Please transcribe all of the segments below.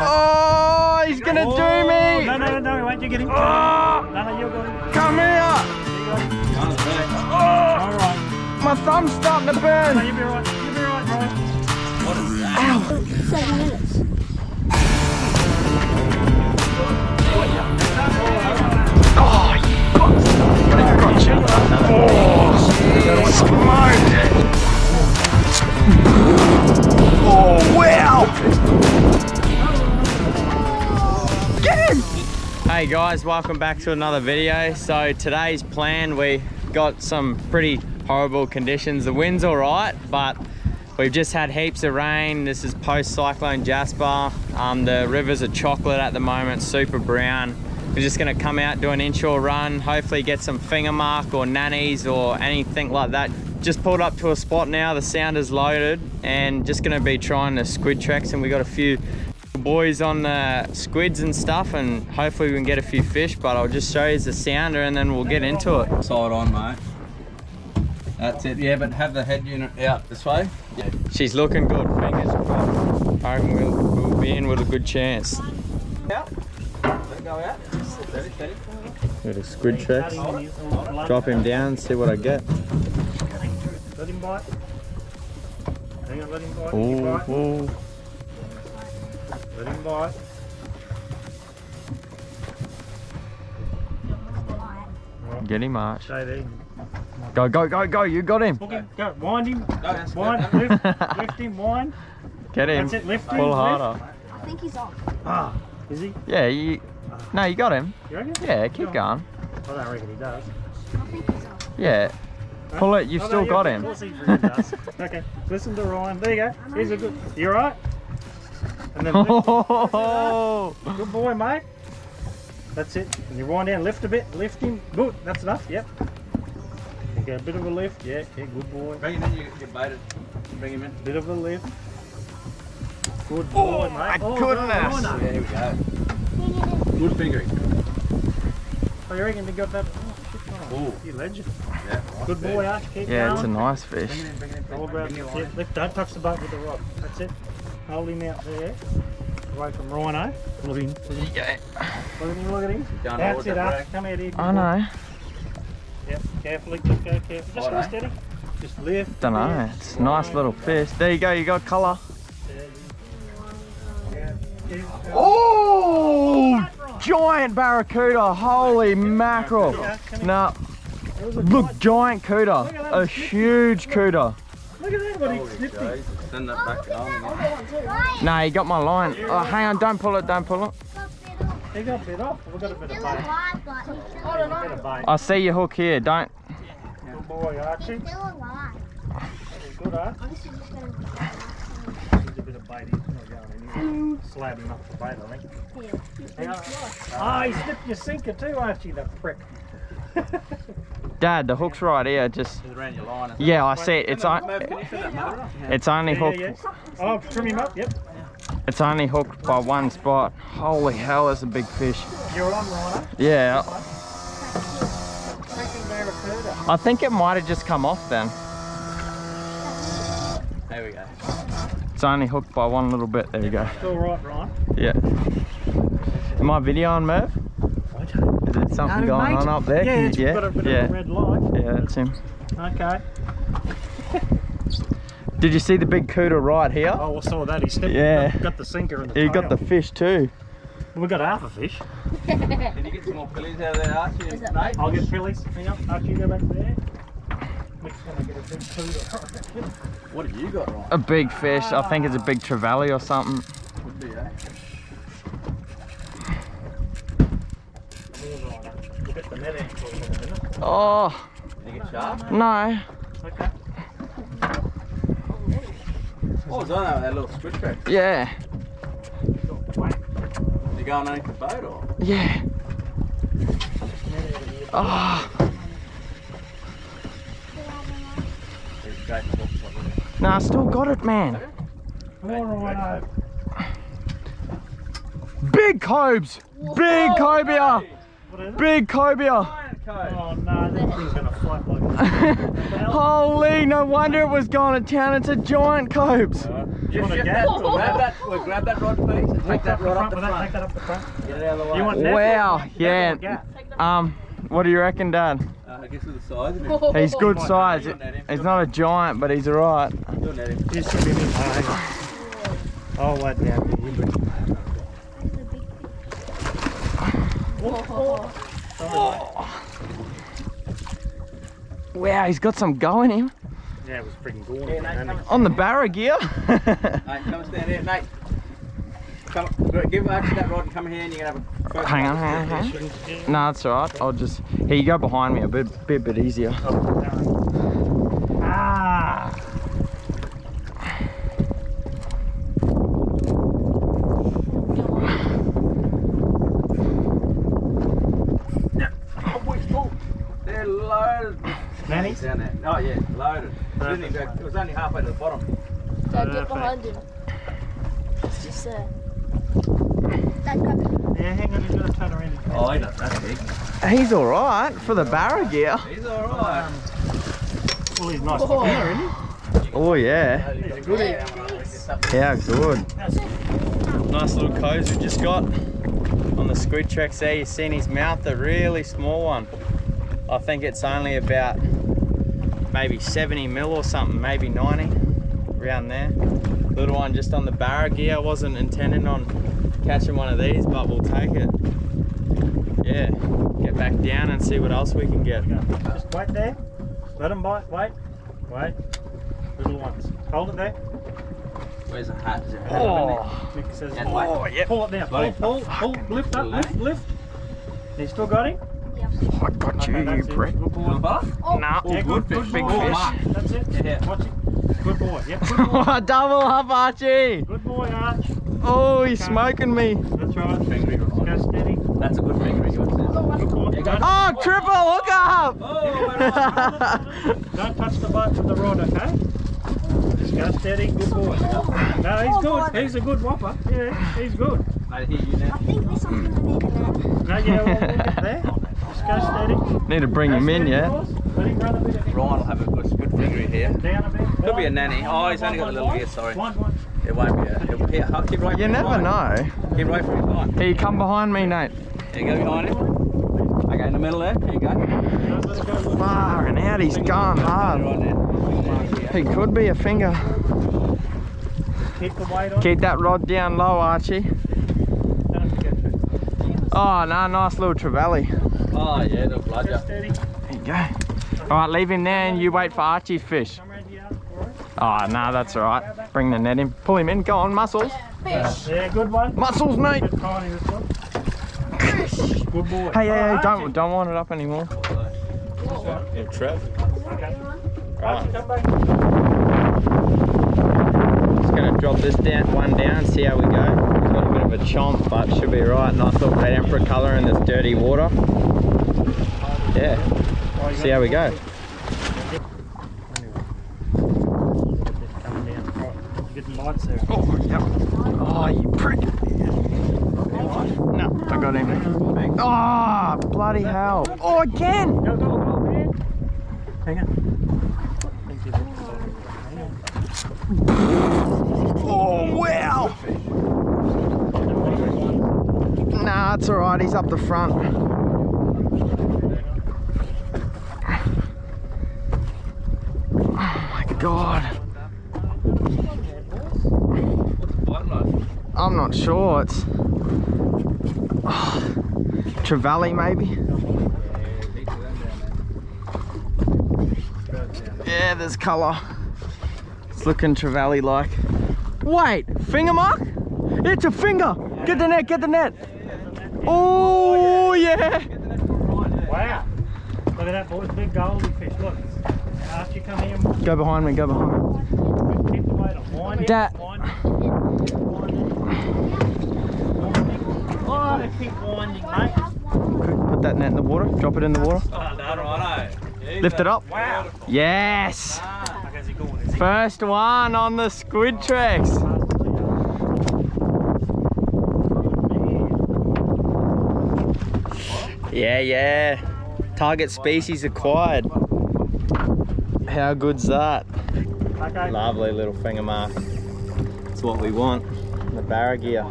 Oh, he's gonna do me! Oh, no, no, no, no, wait, you get him. No, no, you got him. Come here! All right. My thumb's starting to No, burn! you'll be right. You'll be right, Ryan. Seven minutes. Oh, oh, oh wow! Him! Hey guys, welcome back to another video. So today's plan, we got some pretty horrible conditions. The wind's all right, but we've just had heaps of rain. This is post-cyclone Jasper. Um, the rivers are chocolate at the moment, super brown. We're just gonna come out, do an inshore run, hopefully get some finger mark or nannies or anything like that. Just pulled up to a spot now, the sound is loaded and just gonna be trying the squid tracks and we got a few boys on the squids and stuff and hopefully we can get a few fish but I'll just show you the sounder and then we'll get into it. Side on, mate. That's it. Yeah, but have the head unit out this way. Yeah. She's looking good, fingers crossed. I reckon we'll, we'll be in with a good chance. Out. Let go out. Steady, steady. Got a squid tracks. Drop him down, see what I get. Let him bite. Hang on, let him bite. Ooh, You bite. ooh. Let him bite. Get him, Arch. Go, go, go, go, you got him. Hook him. Go. Wind him. Go, that's Wind. good. Lift. lift him. Wind. Get him. That's it. Lift him. Pull lift. harder. I think he's off. Ah. Is he? Yeah, you. No, you got him. You reckon? Yeah, keep Go going. I don't reckon he does. I think he's off. Yeah. Pull it, you've Oh, still no, got him. Of course he does. okay. Listen to Ryan. There you go. He's a good. You alright? And then lift. Oh, Good boy, mate. That's it. And you wind down, lift a bit, lift him. Good, that's enough, yep. You get a bit of a lift, yeah, yeah, good boy. Bring him in. You, you baited. Bring him in. Bit of a lift. Good oh, boy, my mate. Oh, goodness. no, no, no. There we go. Good fingering. Oh, you reckon you got that? Oh, shit, oh, Ooh. You legend. Yeah. Good boy, Arch. Keep yeah, it's a nice fish. Bring him in. Bring him in. Bring Roll him in. around. Give me a That's line. it. Lift, don't touch the boat with the rod. That's it. Hold him out there. Away from Rhino. Look at him. Yeah. Look at him, look at him. Don't That's it, that Arch. rack. Come out here. good I know. Yep, carefully, just go carefully. Just go steady. Just lift. Don't know. lift. It's a nice little fish. There you go. You got colour. Yeah, yeah. Oh, giant barracuda. Holy mackerel. No, That was a look, giant- giant cuda. A huge cuda. Look at that, what he Holy snipped him. Jesus. Send that back on. No, he got my line. Oh, hang on. Don't pull it. Don't pull it. He got bit off. We've got a bit of bait. alive, but he's still A bit. I see your hook here. Don't. Good boy, Archie. still alive. Good, Arch. I'm just gonna There's a bit of bait. He's not going anywhere. Slab him up for bait, I think. here. Hang on. Ah, he snipped your sinker too, Archie, the prick. Dad, the hook's right here. Just. It's around your line. isn't it? Yeah, I see it. It's on. Merv, can you fit that mother up? It's only hooked. yeah, yeah. Oh, trim him up, yep. It's only hooked by one spot. Holy hell, that's a big fish. You're on, Rhino. Yeah, I think it might have just come off then. There we go. It's only hooked by one little bit. There you go. It's all right, Ryan. Yeah. Am I video on Merv? I don't Is there something know, going mate. on up there? Yeah, Can you- it's got a bit yeah. of a red light. yeah, that's him. Okay. Did you see the big cuda right here? Oh, I saw that. He snipped. Yeah. Got, got the sinker in the You got the fish too. We got half a fish. Can you get some more pillies out of there, Archie? Is that Nate? I'll get pillies. Hang on. After you go back there. Next one I get a. What have you got, Ryan? A big fish. I think it's a big trevally or something. Could be, eh? We'll get the net in for you in a minute. Oh, Did you get sharp? no. Okay. What was on that, that little squid track? Yeah. You going underneath the boat or? Yeah. Net out of here. Oh, There's a great hook probably. no, I still got it, man. Big cobes. Big cobia. What is it? Big cobia. Giant. Oh no, that thing's gonna float like Holy, no wonder it was going to town. It's a giant cobes. You want a shift gap? that, grab that, well, grab that rod please and take that rod up the with that, front. take that up the front. Get it out of the way. You want? Wow, That yeah. or? Um, what do you reckon, Dad? Uh, I guess with the size of it. He's good Oh, size. don't let him. He's not a giant, but he's alright. Don't let him. You should be in high. Oh, what down here. you good. Wow, he's got some go in him. Yeah, it was freaking gorgeous. Here, Nate, On the barra gear. Nate, come and stand here, Nate. Come, give Archie that rod and come here and you can have a hang on, hang on, hang on. No, that's alright. I'll just. Here, you go behind me a bit, bit, bit easier. Ah! Oh, boy, it's full. They're loaded. Nanny? Down there. Oh yeah, loaded. Didn't even go- It was only halfway to the bottom. Dad, get behind him. It's just uh. Dad, grab it. Yeah, hang on, you've got to turn around. Oh, he's not that big. He's alright for the barra gear. He's alright. Well, he's nice to hear, isn't he? Oh, yeah. He's a goodie. How good. Nice little cobes we just got on the squid tracks there. You've seen his mouth, a really small one. I think it's only about maybe 70 mil or something, maybe 90, around there. Little one just on the barra gear. I wasn't intending on catching one of these, but we'll take it. Yeah, get back down and see what else we can get. Just wait there. Let him bite. Wait. Wait. Little ones. Hold it there. Where's the hat? Is it Oh, Mick says, And oh yep. pull it down. Pull, pull, pull. Lift up. Lift, lift. You still got him? Yeah. I got you, Okay, you that's it. prick. Good boy. Little fella? Nah. Yeah, good, good, Big boy. fish. That's it. Yeah, yeah. Watch it. Good boy. Yep, good boy. Double up, Archie. Eh? Good boy, Arch. Oh, he's smoking me. That's right. Finger Go steady. That's a good finger. What's this? Good boy. Go. Oh, triple hook up. Oh, Don't touch the boat with the rod, okay? Just go steady. Good boy. No, he's oh, good. He's a good whopper. Yeah, he's good. I here you now. I think there's something I need in there. No, yeah, we'll, we'll get there. Just go steady. Need to bring Go him in, yeah? boys. Let him run a bit ahead. Ryan will have a good, good finger here. Down a bit. Could be a nanny. blind, Oh, he's only got a little blind. ear, sorry. Blind, blind. It won't be a. It'll, here, I'll keep right You never line. know. Keep right from his line. Here, you come behind me, Nate. There you go behind him. Okay, in the middle there. Here you go. Don't let it go. Look. Far and out, he's gone hard. Right. He could be a finger. Keep the weight on. Keep that rod down low, Archie. Don't forget to. Oh, no, nice little trevally. Oh yeah, they'll blood Go There you go. All right, leave him there and you wait for Archie's fish. Come around here. All right. Oh, no, that's all right. Bring the net in. Pull him in. Go on, muscles. Fish. Yeah, good one. Muscles, mate. Bit tiny this one. Good boy. Hey, hey, hey, don't, don't wind it up anymore. Okay. Trev. Archie, come back. Just gonna drop this down, one down, see how we go. It's got a bit of a chomp, but should be right. Nice little red emperor colour in this dirty water. Yeah, see how we go. Coming down. Right. You get the lights there. Oh, yep. Oh, you prick. No, I got him. Oh, bloody hell. Oh, again. Go, go, go, man. Hang on. Oh, wow. Nah, it's all right. He's up the front. Oh, my God. I'm not sure. It's oh, Trevally maybe. Yeah, there's colour. It's looking Trevally like. Wait, finger mark? It's a finger. Get the net. Get the net. Oh yeah. Wow. Look at that, boys. Big. Archie, come here. Go behind me. Go behind me. Keep the weight on. Dad. Wind it. Wind it. Oh, keep winding, mate. Put that net in the water. Drop it in the water. Oh, no, righto. Lift it up. Wow. Yes. How's he going? Is he First one on the squid tracks. Yeah, yeah. Target species acquired. How good's that? Okay. Lovely little finger mark. It's what we want. The barra gear.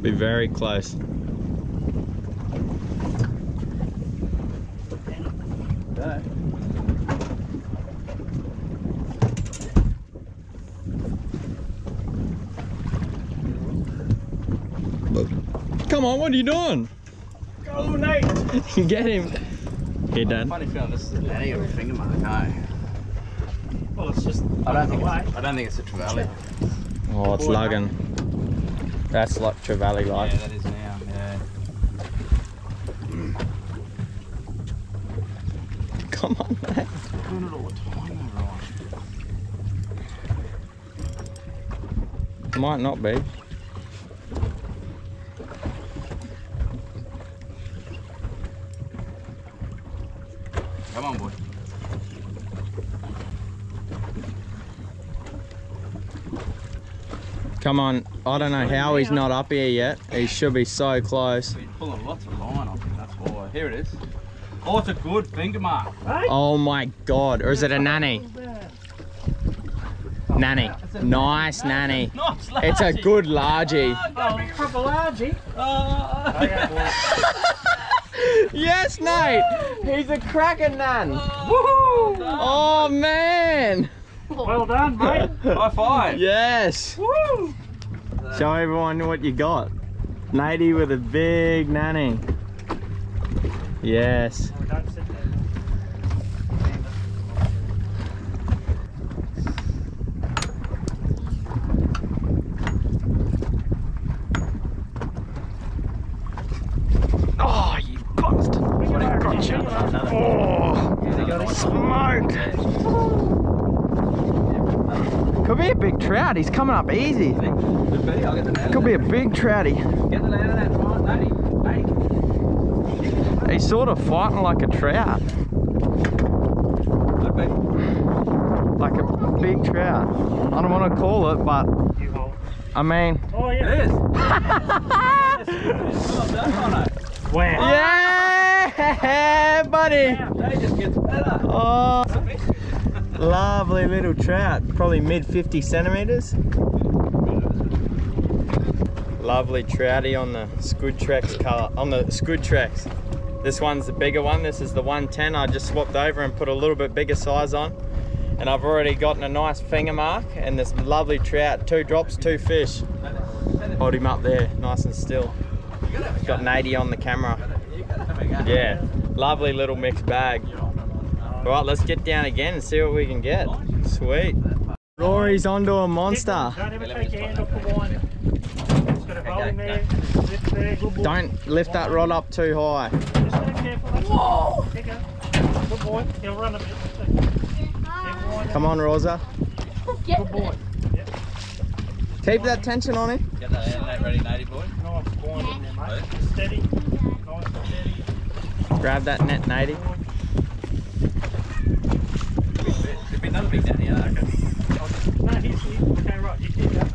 Be very close. Come on, what are you doing? Go, Nate. Get him. Here, Dad. Funny feeling this is a nanny or a finger mark, eh? Well, it's just. I don't think away. it's, I don't think it's a trevally. Oh, it's lugging. That's like Trevally like. Yeah, that is now. Yeah. Come on, mate. Doing it all the time, though, right? Might not be. Come on, boy. Come on. I don't know how he's not up here yet. He should be so close. Been pulling lots of line, I think that's why. Here it is. Oh, it's a good finger mark. Hey? Oh my god. Or is it a nanny? Nanny. Nice nanny. Nice, It's a good largie. Oh, proper largie. Oh, Yes, Nate. He's a cracking nan. Woohoo! Oh man. Well done, mate. High five. Yes. Woo! Show everyone what you got. Natey with a big nanny. Yes. Oh, don't sit there. Oh, you bastard. Oh, smoked. Could be a big trout. He's coming up easy. I'll get the net. Could be a big trouty. Get the net of that. Hey. He's sort of fighting like a trout. Could be. Like a big trout. I don't want to call it, but I mean, Oh, yeah. is. Done, Mono. Wow. yeah, buddy. Just gets better. Oh, lovely little trout. Probably mid 50 centimeters. Lovely trouty on the Squid Tracks color, on the Squid Tracks. This one's the bigger one. This is the 110. I just swapped over and put a little bit bigger size on. And I've already gotten a nice finger mark and this lovely trout. Two drops, two fish. Hold him up there, nice and still. Got Nady on the camera. Yeah, lovely little mixed bag. All right, let's get down again and see what we can get. Sweet. Rory's onto a monster. Don't ever take your hand off the line. Just gotta hold him there. Lift there. Don't lift that rod up too high. Just go careful. That's Whoa! There you go. Good boy. He'll run a bit. Come on, Rosa. Good boy. Keep that tension on him. Get that net ready, Natty boy. Nice winding there, mate. Steady. Nice steady. Grab that net, Nady. There'd be big nanny, No, he's he's okay, right. You keep that.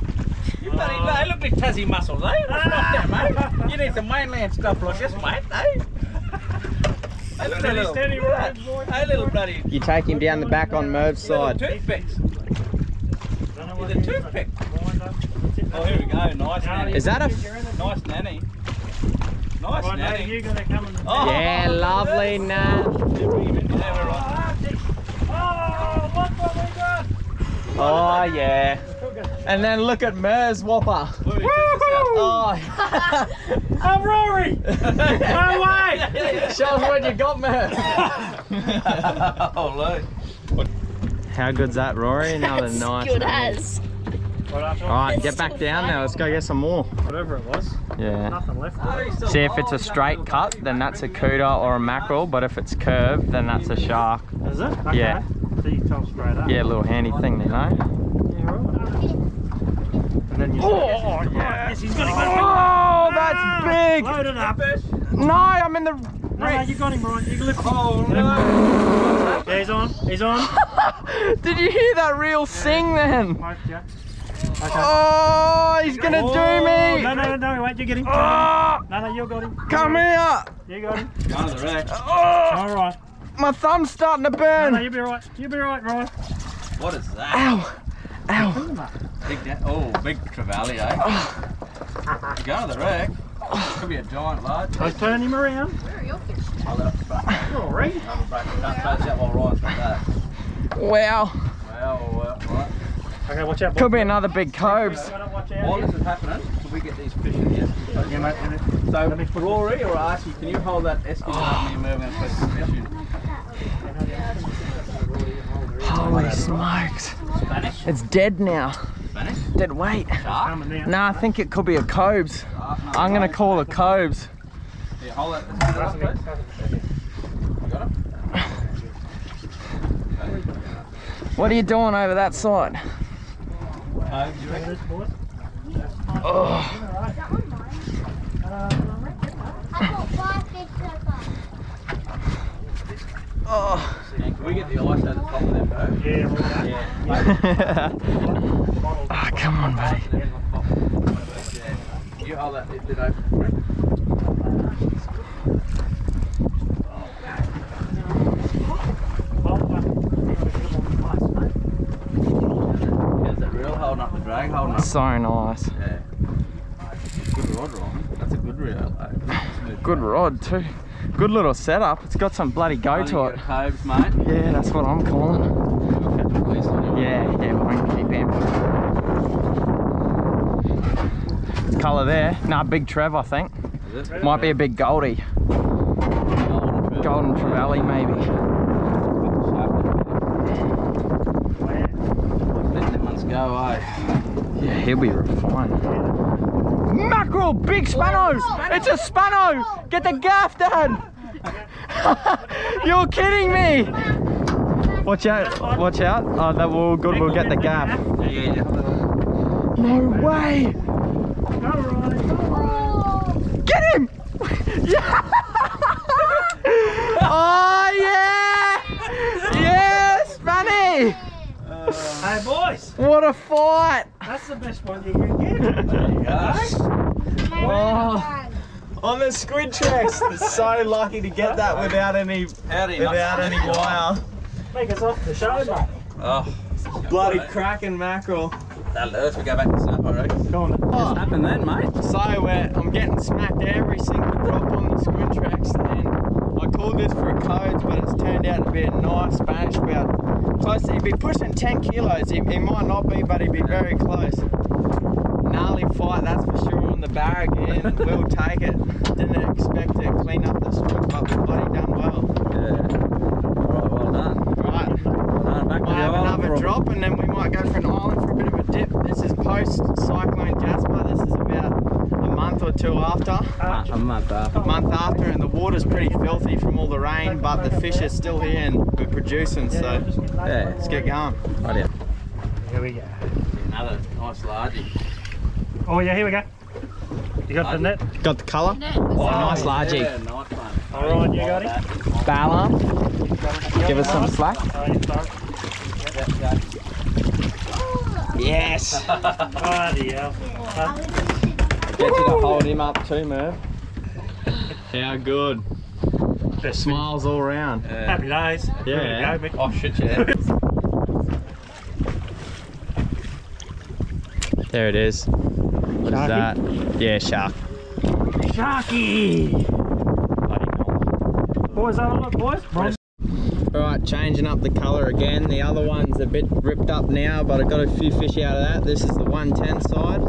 You bloody, they look like Tassie muscles, eh? What's wrong there, mate? You need some mainland stuff like this, mate, eh? Hey, that Steady, little, steady, right, boy. Hey, little bloody, You take him down the back on Merv's side. toothpicks. He's a toothpick. but wind up. That's it. Oh, here we go, nice nanny. Is that a you- f- you're in it. Nice nanny. Nice Right, now nanny. you're gonna come and. Oh. Yeah, lovely nan. Yeah, we're right. Oh, look what we got! Oh, yeah. And then look at Merv's whopper. Louis, check this out. Oh. Oh, Rory! No way! Show us what you got, Merv. oh, Lou. How good's that, Rory? Another That's nice good as. Right, All right, get back down now. Let's go get some more. Whatever it was, Yeah. nothing left. of. See if it's a straight cut, then that's a cuda or a mackerel. But if it's curved, then that's a shark. Is it? Okay. Yeah. So you tell straight up. Yeah, a little handy thing, you know. Yeah, right. And then you Oh, yes, yeah. yes, he's got him. got him. Oh, that's ah! big. Load it up. No, I'm in the. No, no, you got him right. You can oh, lift him. Oh, no. Yeah, he's on. He's on. Did you hear that real sing then? Mike, Jack. Oh, he's gonna do Oh, me! No, no, no, no, wait, you get him. Oh, No, no, you got him. come here! You got him. Go to the wreck. Oh, All right. My thumb's starting to No, no, burn. you'll be right. You'll be right, Ryan. What is that? Ow! Ow! Big, da- oh, big trevally, eh? Go to the wreck. Could be a giant large. So turn him around. Where are your fish? I'll let it back. All right. Another break. Can't close that while Ryan's got that. Wow! Well, well, right. Okay, watch out. Could be another big cobes. Watch While this is happening, can we get these fish in here? Yeah, mate. So, Rory or Archie, can you hold that esky up me moving and put some fish in? Holy smokes! It's dead now. Dead weight. Nah, I think it could be a cobes. No, I'm gonna no. call it cobes. What are you doing over that side? Oh, oh. Can we get the ice at the top of them, bro? Yeah, all right. Yeah. oh, come on, buddy. You hold that lid open. How's that reel holding up the drag holding up? So nice. Yeah. Good rod, Ryan. That's a good reel. eh? Good rod too. Good little setup. It's got some bloody go Only to it. get mate. Yeah, that's what I'm calling. Catch a police on you. Yeah, yeah, we won't keep him. Colour there. Nah, big Trev, I think. Is it? Might be a big Goldie. Golden Trevor. Golden Trevally, maybe. Letting them ones go, eh? Yeah, he'll be refined. Mackerel! Big Spano! It's a Spano! Get the gaff, Dad! You're kidding me! Watch out, watch out. Oh, that will good, we'll get the gaff. Yeah, yeah, yeah. No way! Get him! yeah! oh, yeah! Yes, Manny! Hey, boys. What a fight! That's the best one you can get. There you go. Oh. On the squid tracks, so lucky to get that without any Howdy, without any wire. Make us off the show, mate. Oh, Bloody cracking mackerel. that'll do. We go back to snap, I reckon. Go on. Oh. Snapping then, mate. So uh, I'm getting smacked every single drop on the squid tracks, and I called this for a cobes, but it's turned out to be a nice Spanish, about close. To, he'd be pushing 10 kilos. He, he might not be, but he'd be very close. Gnarly fight, that's for sure. On the bar again, we'll take it. Didn't expect to clean up the strip, but we've bloody done well. Yeah. Alright, well done. Right. Well done. Back to Might the have island another for a- drop and then we might go for an island for a bit of a dip. This is post Cyclone Jasper. This is about a month or two after. Uh, a month after. A month after and the water's pretty filthy from all the rain, but the fish are still here and we're producing, so Yeah. let's get going. Right, yeah. Here we go. Another nice largie. Oh, yeah, here we go. You got the net? Got the colour? net. Oh, nice largie. Yeah, nice one. All right, you got it? Barrel arm. Give us some slack. Oh, you start. Yeah, yeah. Yes. Bloody hell. Get you to hold him up too, Merv. How good. best Smiles all round. Yeah. Happy days. Yeah. There go, Mick. Oh shit, yeah. There it is. What is Sharky? that? Yeah, shark. Sharky! Boys, have a look, boys. Bronze. Alright, changing up the colour again. The other one's a bit ripped up now, but I got a few fish out of that. This is the 110 side.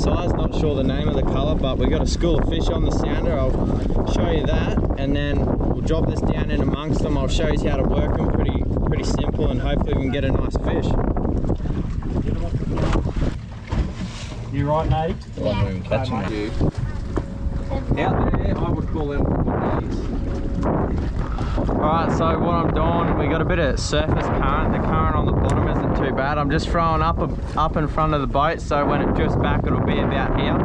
Size, not sure the name of the colour, but we got a school of fish on the sounder. I'll show you that, and then we'll drop this down in amongst them. I'll show you how to work them. Pretty, pretty simple, and hopefully we can get a nice fish. You right, Nate? Yeah. even catching you. Out there, I would call them footies. Alright, so what I'm doing, we got a bit of surface current. The current on the bottom isn't too bad. I'm just throwing up up in front of the boat, so when it drifts back, it'll be about here.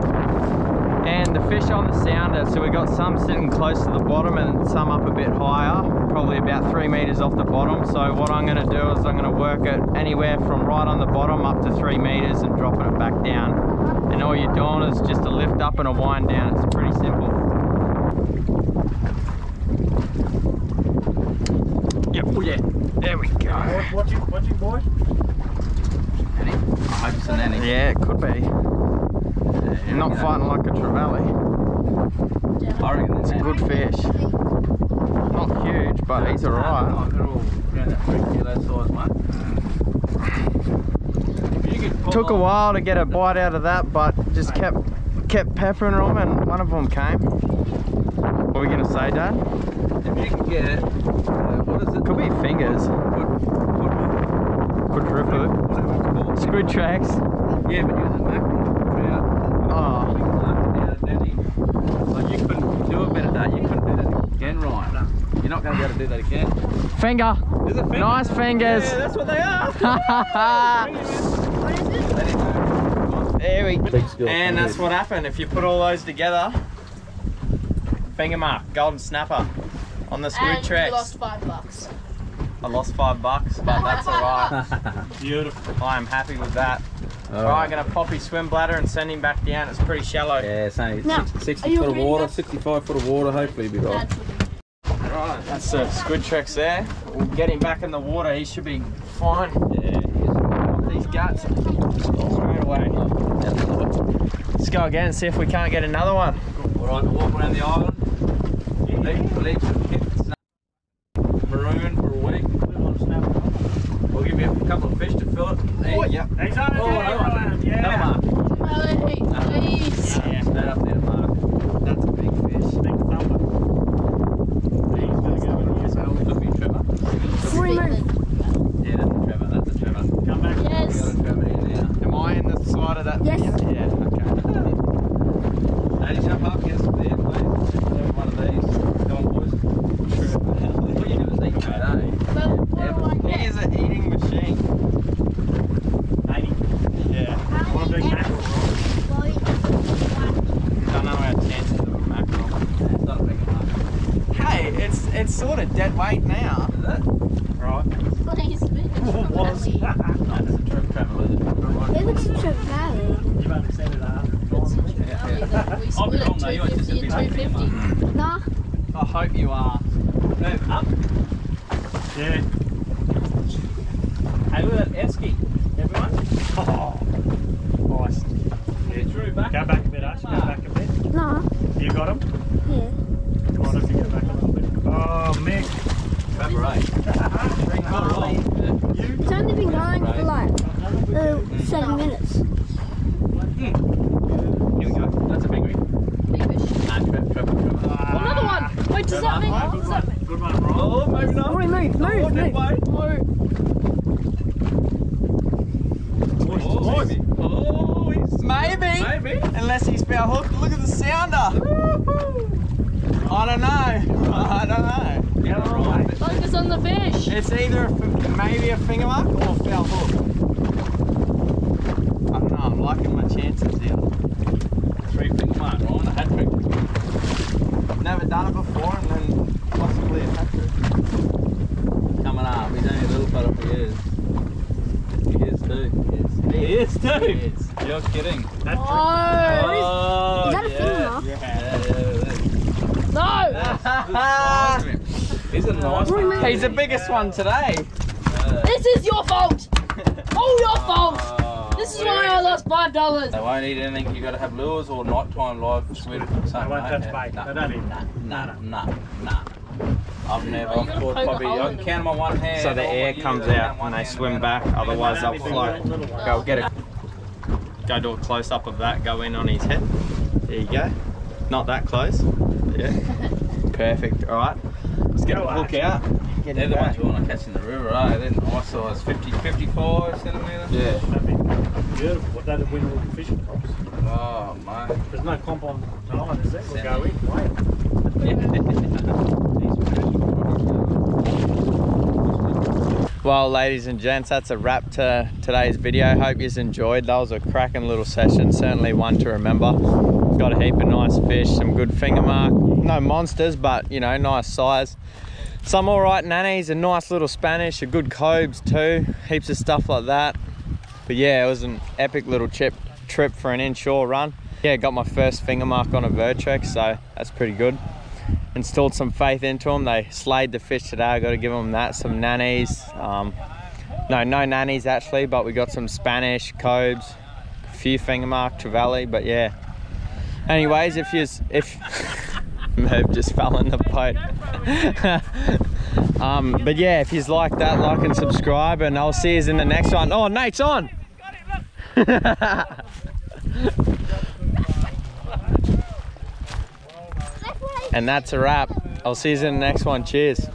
And the fish on the sounder, so we got some sitting close to the bottom and some up a bit higher, probably about three meters off the bottom. So what I'm gonna do is I'm gonna work it anywhere from right on the bottom up to three meters and dropping it back down. And all you're doing is just a lift up and a wind down. It's pretty simple. Yep, oh yeah, there we go. Watching, watching, boys. I hope it's an Annie. Yeah, it could be. Yeah, Not you fighting like a trevally. I reckon It's a good fish. Not huge, but he's alright. They're all around that three kilo size, mate. If you could pull Took a while to get a bite out of that, but just kept kept peppering them, and one of them came. What are we gonna say, Dad? If you could get, uh, what is it? Could be fingers. Foot, foot, Quadruple. whatever. Squid tracks. Yeah, but using mackerel. Oh, Like you couldn't do a bit of that. You couldn't do that again, Ryan. You're not going to be able to do that again. finger. Is it Nice fingers. Yeah, that's what they are. What is this? Let him know. there we Big skill. And that's what happened. If you put all those together, finger mark, golden snapper on the squid And you tracks. lost five bucks. I lost five bucks, but that's alright. Beautiful. I am happy with that. Alright, gonna pop his swim bladder and send him back down. It's pretty shallow. Yeah, it's only Now, six- 60 foot of water, 65 foot of water, hopefully he'll be right. Right, that's the squid tracks there. We'll get him back in the water. He should be fine. Yeah, These guts straight away. Let's go again and see if we can't get another one. Alright, walk around the island. Leave, leave some maroon for a week. We'll give you a couple of fish to fill it. Hey, yep. He's on it Oh, there, another one. Ryan. Another mark. Melody, please. Yeah, That up there, Mark. that's a big fish. Big thumper. He's gonna go in here, so Could be Trevor. Remove. Yeah, that's a Trevor. That's a Trevor. come back. We Yes. got a Trevor in there. Am I in the side of that Yes. 50. Nah. I hope you are. Move up. Yeah. Hey, look at that S Maybe. maybe. Unless he's been hooked. Look at the sounder. I don't know. I don't know. Get on, mate. Focus on the fish. It's either a, f- maybe a finger mark or a foul hook. I don't know. I'm liking my chances here. Three finger mark, Ryan. A hat trick. Never done it before, and then possibly a hat trick. Coming up. He's only a little fella, but he is. He is too. He is too. He is. You're kidding. That Oh, Oh, Is that a yeah. finger mark? Yeah, yeah, no. He's a nice one. He's the biggest one today. Uh, This is your fault. All your fault. oh, This is why I lost five dollars. They won't eat anything. You got to have lures or nighttime live squid. They won't touch bait. Nah, They don't eat. nah, nah, nah. I've never. Oh, you caught poke a probably. I can them. count them on one hand. So the air comes out one and they swim back, otherwise they'll float. Go get it. Go do a close up of that. Go in on his head. There you go. Not that close. Yeah. Perfect. All right. Let's get a the hook out. Get They're the back. ones you want to catch in the river, right? They're nice size, 50, 55 centimetres. Yeah. That'd be beautiful. What that'd win all the fishing comps. Oh, mate. There's no comp on tonight, is there? We'll go in. Wait. Well, ladies and gents, that's a wrap to today's video. Hope you enjoyed. That was a cracking little session. Certainly one to remember. Got a heap of nice fish, some good finger mark. No monsters, but you know, nice size. Some all right nannies, a nice little Spanish, a good cobes too. Heaps of stuff like that. But yeah, it was an epic little chip trip for an inshore run. Yeah, got my first finger mark on a Vertrex, so that's pretty good installed some faith into them. They slayed the fish today. I got to give them that. Some nannies. Um, no, no nannies actually, but we got some Spanish cobes, a few finger mark trevally. But yeah. Anyways, if you if Merv just fell in the boat. um, but yeah, if you like that, like and subscribe, and I'll see you in the next one. Oh, Nate's on. And that's a wrap. I'll see you in the next one. Cheers.